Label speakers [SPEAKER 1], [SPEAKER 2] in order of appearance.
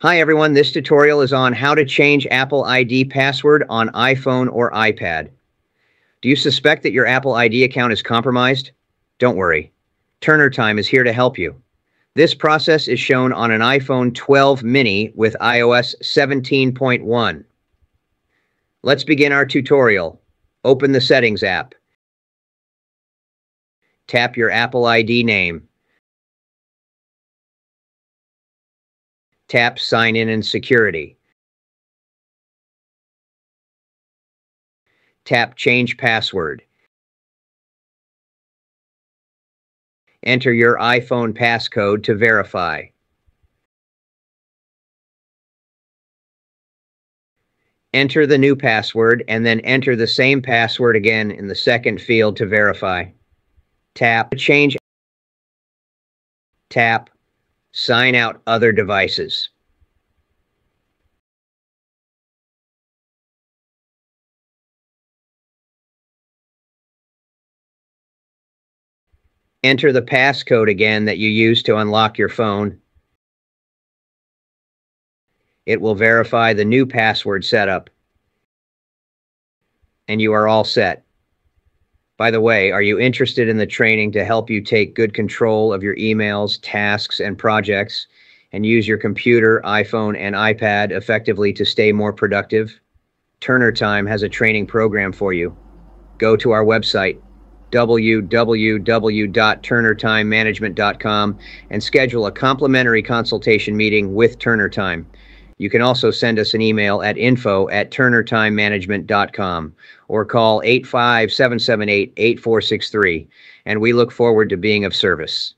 [SPEAKER 1] Hi everyone, this tutorial is on how to change Apple ID password on iPhone or iPad. Do you suspect that your Apple ID account is compromised? Don't worry. Turner Time is here to help you. This process is shown on an iPhone 12 mini with iOS 17.1. Let's begin our tutorial. Open the Settings app. Tap your Apple ID name. Tap Sign In and Security. Tap Change Password. Enter your iPhone passcode to verify. Enter the new password and then enter the same password again in the second field to verify. Tap Change. Tap Sign out other devices. Enter the passcode again that you used to unlock your phone. It will verify the new password setup. And you are all set. By the way, are you interested in the training to help you take good control of your emails, tasks, and projects and use your computer, iPhone, and iPad effectively to stay more productive? Turner Time has a training program for you. Go to our website, www.turnertimemanagement.com, and schedule a complimentary consultation meeting with Turner Time. You can also send us an email at info at turnertimemanagement.com or call 85778 8463, and we look forward to being of service.